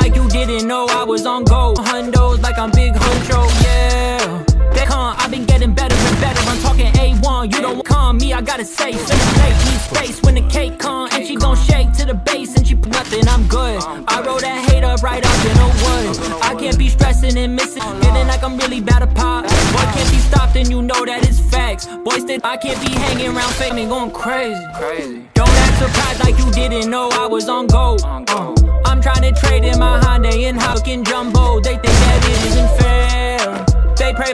like you didn't know I was on go. Hundos like I'm big huncho, yeah. They come, I've been getting better and better. I'm talking A1, you don't come me, I gotta say. Finna make me space when the cake come, and she gon' shake to the base, and she put nothing. I'm good. I roll that hater right up in a wood. I can't be stressing and missing, feeling like I'm really bad at pop. Boy can't be stopped, and you know that it's facts. Boys that I can't be hanging around fake me going crazy. Crazy. Surprised like you didn't know I was on go. Uh, I'm trying to trade in my Hyundai and Hawkin Jumbo. They think that it isn't fair. They pray.